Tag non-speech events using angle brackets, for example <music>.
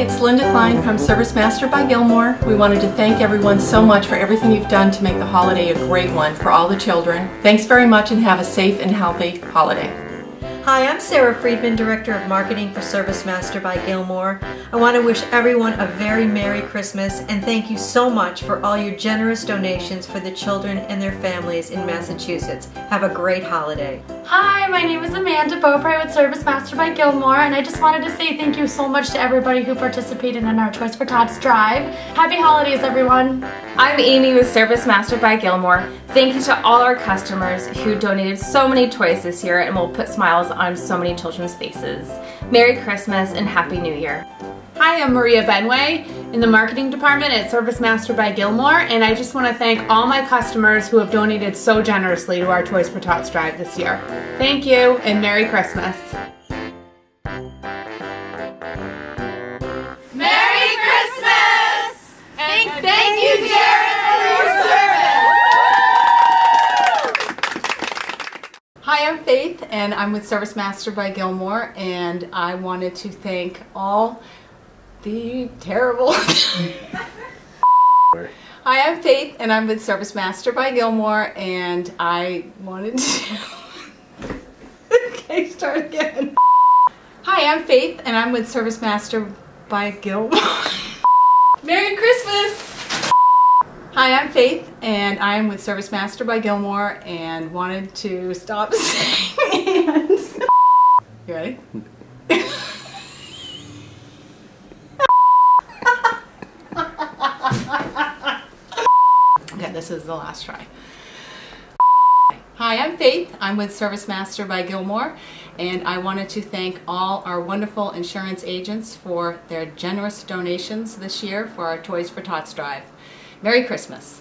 it's Linda Klein from ServiceMaster by Gilmore. We wanted to thank everyone so much for everything you've done to make the holiday a great one for all the children. Thanks very much and have a safe and healthy holiday. Hi, I'm Sarah Friedman, Director of Marketing for ServiceMaster by Gilmore. I want to wish everyone a very Merry Christmas and thank you so much for all your generous donations for the children and their families in Massachusetts. Have a great holiday. Hi, my name is Amanda Beaupre with ServiceMaster by Gilmore, and I just wanted to say thank you so much to everybody who participated in our Toys for Tots drive. Happy holidays, everyone. I'm Amy with ServiceMaster by Gilmore. Thank you to all our customers who donated so many toys this year and will put smiles on so many children's faces. Merry Christmas and Happy New Year. Hi, I'm Maria Benway in the marketing department at ServiceMaster by Gilmore, and I just want to thank all my customers who have donated so generously to our Toys for Tots drive this year. Thank you, and Merry Christmas. Hi, I'm Faith, and I'm with ServiceMaster by Gilmore, and I wanted to thank all the terrible. Hi, I'm Faith, and I'm with ServiceMaster by Gilmore, and I wanted to. <laughs> okay, start again. Hi, I'm Faith, and I'm with ServiceMaster by Gilmore. <laughs> Merry Christmas! Hi, I'm Faith, and I'm with ServiceMaster by Gilmore, and wanted to stop <laughs> saying. <laughs> You ready? <laughs> okay, this is the last try. Hi, I'm Faith. I'm with ServiceMaster by Gilmore, and I wanted to thank all our wonderful insurance agents for their generous donations this year for our Toys for Tots drive. Merry Christmas.